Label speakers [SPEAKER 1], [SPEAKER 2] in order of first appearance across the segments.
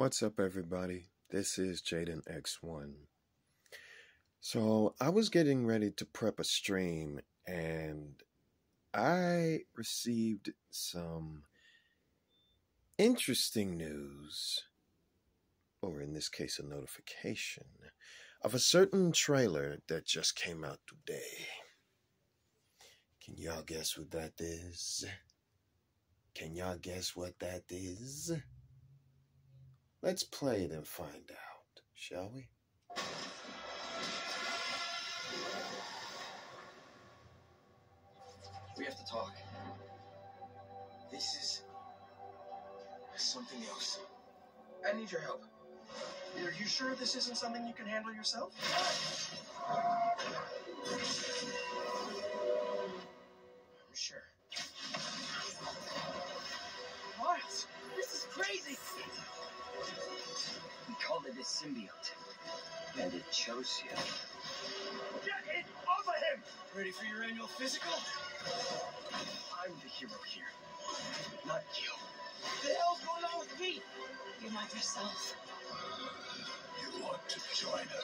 [SPEAKER 1] What's up, everybody? This is Jaden X1. So, I was getting ready to prep a stream and I received some interesting news, or in this case, a notification of a certain trailer that just came out today. Can y'all guess what that is? Can y'all guess what that is? Let's play it and find out, shall we?
[SPEAKER 2] We have to talk. This is something else. I need your help. Are you sure this isn't something you can handle yourself?
[SPEAKER 3] We called symbiote. And it chose you.
[SPEAKER 2] Get it off of him! Ready for your annual physical? I'm the hero here, not you. What the hell's going on with me?
[SPEAKER 4] You're not yourself.
[SPEAKER 5] You want to join us?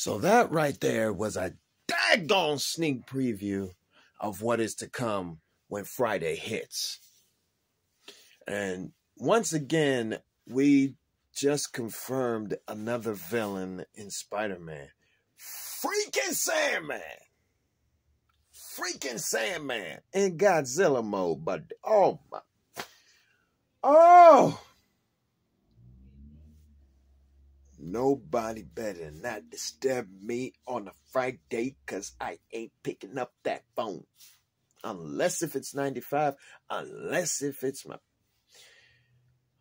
[SPEAKER 1] So that right there was a daggone sneak preview of what is to come when Friday hits. And once again, we just confirmed another villain in Spider-Man. Freaking Sandman! Freaking Sandman in Godzilla mode, but oh my Oh Nobody better not disturb me on a Friday because I ain't picking up that phone. Unless if it's 95, unless if it's my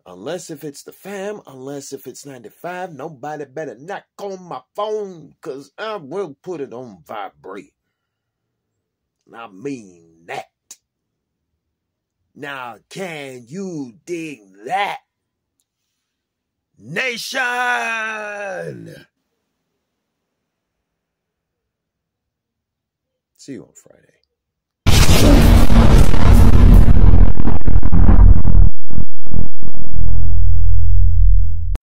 [SPEAKER 1] Unless if it's the fam, unless if it's 95, nobody better knock on my phone because I will put it on vibrate. I mean that. Now, can you dig that? Nation! See you on Friday.